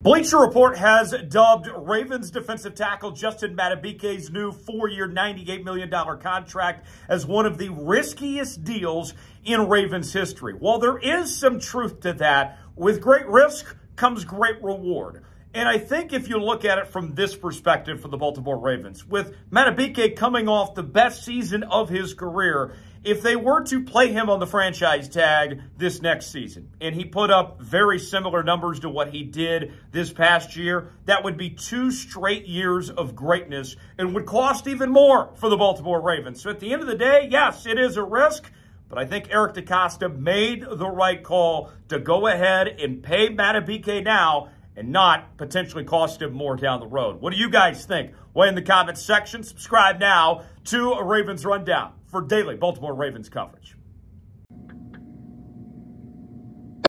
Bleacher Report has dubbed Ravens defensive tackle Justin Madubuike's new four-year, $98 million contract as one of the riskiest deals in Ravens history. While there is some truth to that, with great risk comes great reward. And I think if you look at it from this perspective for the Baltimore Ravens, with Madubuike coming off the best season of his career, if they were to play him on the franchise tag this next season, and he put up very similar numbers to what he did this past year, that would be two straight years of greatness and would cost even more for the Baltimore Ravens. So at the end of the day, yes, it is a risk. But I think Eric DeCosta made the right call to go ahead and pay Madubuike now and not potentially cost him more down the road. What do you guys think? Weigh in the comments section. Subscribe now to a Ravens Rundown for daily Baltimore Ravens coverage.